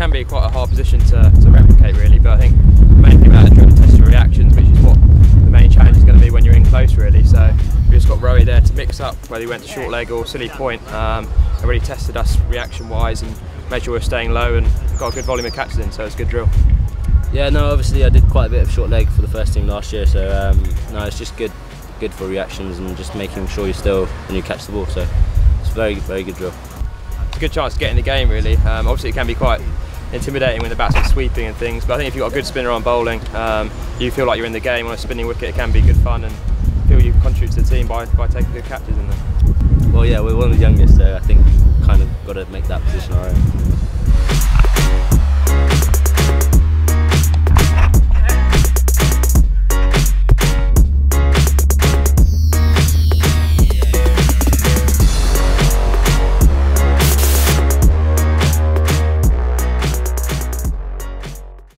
can be quite a hard position to, to replicate really, but I think the main thing about trying to test your reactions, which is what the main challenge is going to be when you're in close really. So we just got Rowie there to mix up whether he went to short leg or silly point, um, and really tested us reaction wise and made sure we are staying low and got a good volume of catches in, so it's a good drill. Yeah, no, obviously I did quite a bit of short leg for the first team last year, so um, no, it's just good, good for reactions and just making sure you still and you catch the ball. So it's a very, very good drill. It's a good chance to get in the game, really. Um, obviously, it can be quite intimidating when the bats are sweeping and things, but I think if you've got a good spinner on bowling, um, you feel like you're in the game on a spinning wicket. It can be good fun and feel you contribute to the team by, by taking good catches in there. Well, yeah, we're one of the youngest, so I think kind of got to make that position our own.